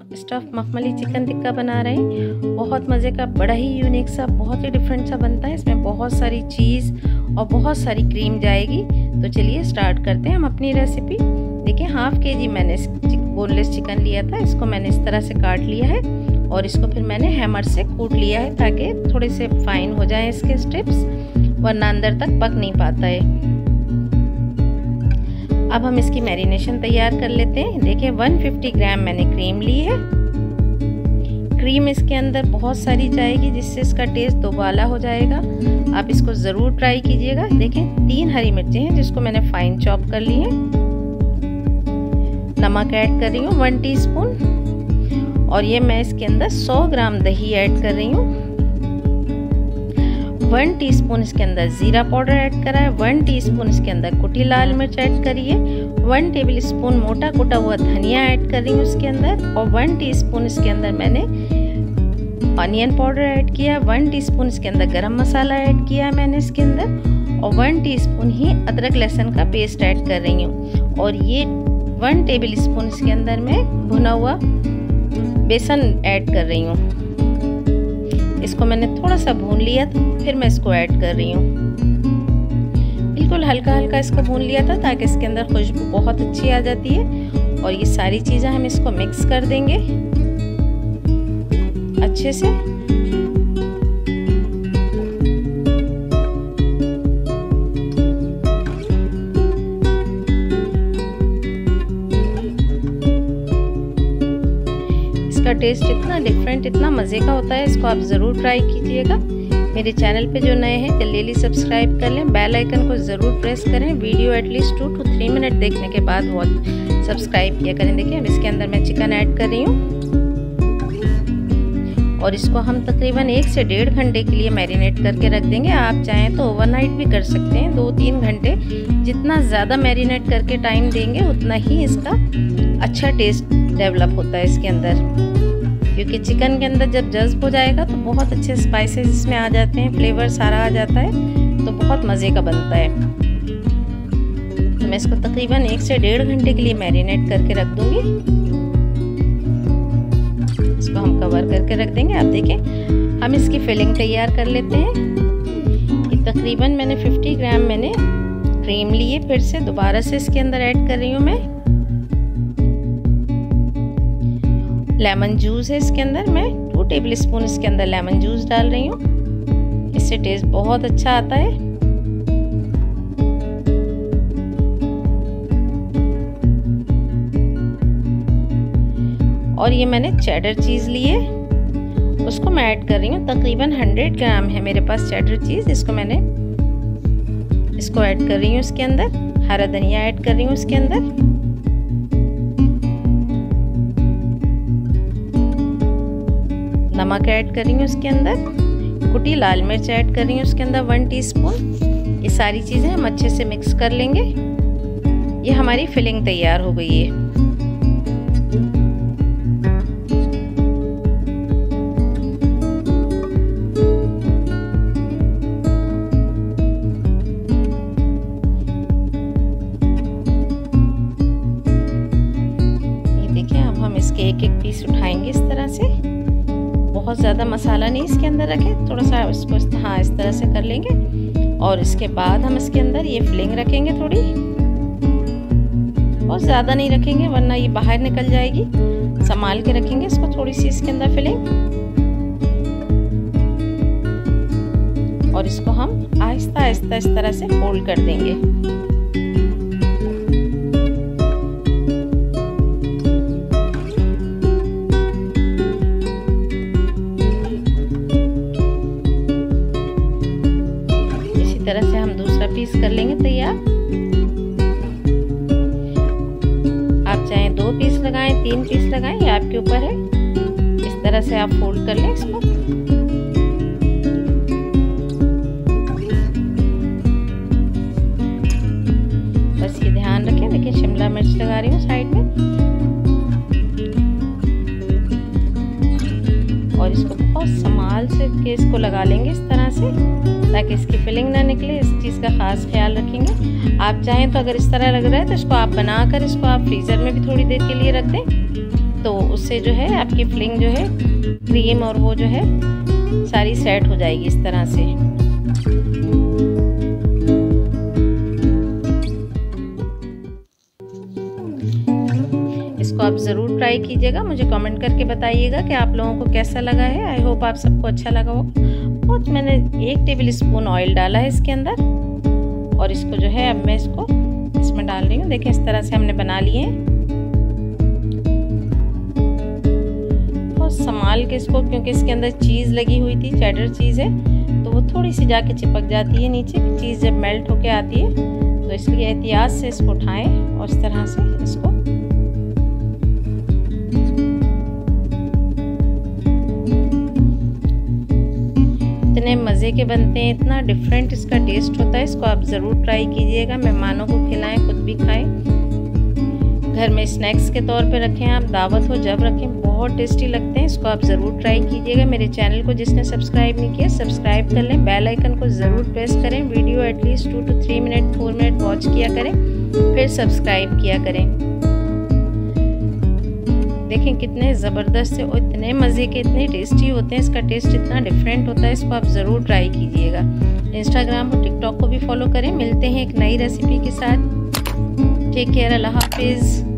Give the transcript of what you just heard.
Stuff मखमली chicken tikka बना रहे हैं। बहुत मज़े का, बड़ा ही यूनिक सा, बहुत ही डिफरेंट सा बनता है। इसमें बहुत सारी चीज़ और बहुत सारी क्रीम जाएगी। तो चलिए स्टार्ट करते हैं हम अपनी रेसिपी देखिए हाफ़ के जी मैंने बोनलेस चिकन लिया था। इसको मैंने इस तरह से काट लिया है और इसको फिर मैंने हैमर से कूट लिया है ताकि थोड़े से फाइन हो जाए इसके स्ट्रिप्स वरना अंदर तक पक नहीं पाता है। अब हम इसकी मैरिनेशन तैयार कर लेते हैं। देखिए 150 ग्राम मैंने क्रीम ली है। क्रीम इसके अंदर बहुत सारी जाएगी, जिससे इसका टेस्ट दोबाला हो जाएगा। आप इसको ज़रूर ट्राई कीजिएगा। देखें, तीन हरी मिर्चें हैं, जिसको मैंने फाइन चॉप कर ली है। नमक ऐड कर रही हूँ वन टीस्पून और ये मैं इसके अंदर 100 ग्राम दही ऐड कर रही हूँ। वन टीस्पून इसके अंदर ज़ीरा पाउडर ऐड करा है, वन टीस्पून इसके अंदर कुटी लाल मिर्च ऐड करिए, वन टेबल स्पून मोटा कुटा हुआ धनिया ऐड कर रही हूँ उसके अंदर और वन टीस्पून इसके अंदर मैंने अनियन पाउडर ऐड किया है, वन टीस्पून इसके अंदर गरम मसाला ऐड किया है मैंने इसके अंदर और वन टीस्पून ही अदरक लहसुन का पेस्ट ऐड कर रही हूँ और ये वन टेबल स्पून इसके अंदर मैं भुना हुआ बेसन ऐड कर रही हूँ। इसको मैंने थोड़ा सा भून लिया था, फिर मैं इसको ऐड कर रही हूँ। बिल्कुल हल्का हल्का इसको भून लिया था ताकि इसके अंदर खुशबू बहुत अच्छी आ जाती है और ये सारी चीज़ें हम इसको मिक्स कर देंगे। अच्छे से इसका टेस्ट इतना डिफरेंट इतना मज़े का होता है, इसको आप ज़रूर ट्राई कीजिएगा। मेरे चैनल पे जो नए हैं जल्दी सब्सक्राइब कर लें। बेल आइकन को ज़रूर प्रेस करें। Video at least two two three minute देखने के बाद वॉच सब्सक्राइब किया करें। देखिए, अब इसके अंदर मैं चिकन ऐड कर रही हूँ। और इसको हम तकरीबन एक से डेढ़ घंटे के लिए मैरिनेट करके रख देंगे। आप चाहें तो ओवरनाइट भी कर सकते हैं। दो तीन घंटे जितना ज़्यादा मैरिनेट करके टाइम देंगे, उतना ही इसका अच्छा टेस्ट डेवलप होता है इसके अंदर। क्योंकि चिकन के अंदर जब जज्ब हो जाएगा तो बहुत अच्छे स्पाइसेस इसमें आ जाते हैं। फ्लेवर सारा आ जाता है तो बहुत मज़े का बनता है। तो मैं इसको तकरीबन एक से डेढ़ घंटे के लिए मैरिनेट करके रख दूँगी। हम कवर करके रख देंगे। आप देखें हम इसकी फिलिंग तैयार कर लेते हैं। तकरीबन मैंने 50 ग्राम मैंने क्रीम लिए, फिर से दोबारा से इसके अंदर ऐड कर रही हूँ मैं। लेमन जूस है इसके अंदर, मैं टू टेबल स्पून इसके अंदर लेमन जूस डाल रही हूँ। इससे टेस्ट बहुत अच्छा आता है। और ये मैंने चेडर चीज़ लिए उसको मैं ऐड कर रही हूँ। तकरीबन 100 ग्राम है मेरे पास चेडर चीज़ इसको मैंने, इसको ऐड कर रही हूँ इसके अंदर। हरा धनिया ऐड कर रही हूँ इसके अंदर। नमक ऐड कर रही हूँ उसके अंदर। कुटी लाल मिर्च ऐड कर रही हूँ उसके अंदर वन टीस्पून ये सारी चीज़ें हम अच्छे से मिक्स कर लेंगे। ये हमारी फिलिंग तैयार हो गई है। एक एक पीस उठाएँगे इस तरह से। बहुत ज़्यादा मसाला नहीं इसके अंदर रखें, थोड़ा सा इसको हाँ इस तरह से कर लेंगे। और इसके बाद हम इसके अंदर ये फिलिंग रखेंगे थोड़ी। बहुत ज़्यादा नहीं रखेंगे, वरना ये बाहर निकल जाएगी। संभाल के रखेंगे इसको थोड़ी सी इसके अंदर फिलिंग और इसको हम आहिस्ता आहिस्ता इस तरह से फोल्ड कर देंगे। लगाएँ, तीन पीस लगाएँ, ये आपके ऊपर है। इस तरह से आप फोल्ड कर लें इसको। बस ये ध्यान रखें, देखिए शिमला मिर्च लगा रही हूँ साइड में। और इसको बहुत संभाल से इसको लगा लेंगे इस तरह से, ताकि इसकी फिलिंग ना निकले, इस चीज़ का ख़ास ख्याल रखेंगे। आप चाहें तो अगर इस तरह लग रहा है तो इसको आप बना कर इसको आप फ्रीज़र में भी थोड़ी देर के लिए रख दें। तो उससे जो है, आपकी फिलिंग जो है क्रीम और वो जो है, सारी सेट हो जाएगी इस तरह से। इसको आप ज़रूर ट्राई कीजिएगा। मुझे कमेंट करके बताइएगा कि आप लोगों को कैसा लगा है। आई होप आप सबको अच्छा लगा हो। बहुत मैंने एक टेबल स्पून ऑयल डाला है इसके अंदर। और इसको जो है अब मैं इसको इसमें डाल रही हूँ। देखें इस तरह से हमने बना लिए हैं। और संभाल के इसको, क्योंकि इसके अंदर चीज़ लगी हुई थी चैडर चीज़ है तो वो थोड़ी सी जाके चिपक जाती है नीचे। चीज़ जब मेल्ट होके आती है तो इसलिए एहतियात से इसको उठाएँ और इस तरह से इसको इतने मज़े के बनते हैं, इतना डिफरेंट इसका टेस्ट होता है, इसको आप ज़रूर ट्राई कीजिएगा। मेहमानों को खिलाएँ, खुद भी खाएँ। घर में स्नैक्स के तौर पे रखें आप, दावत हो जब रखें, बहुत टेस्टी लगते हैं, इसको आप ज़रूर ट्राई कीजिएगा। मेरे चैनल को जिसने सब्सक्राइब नहीं किया सब्सक्राइब कर लें। बेल आइकन को ज़रूर प्रेस करें। Video at least two two three minute four minute watch किया करें। फिर सब्सक्राइब किया करें। देखें कितने ज़बरदस्त है और इतने मज़े के, इतने टेस्टी होते हैं। इसका टेस्ट इतना डिफरेंट होता है, इसको आप ज़रूर ट्राई कीजिएगा। इंस्टाग्राम और टिकटॉक को भी फॉलो करें। मिलते हैं एक नई रेसिपी के साथ। टेक केयर अल्लाह हाफिज़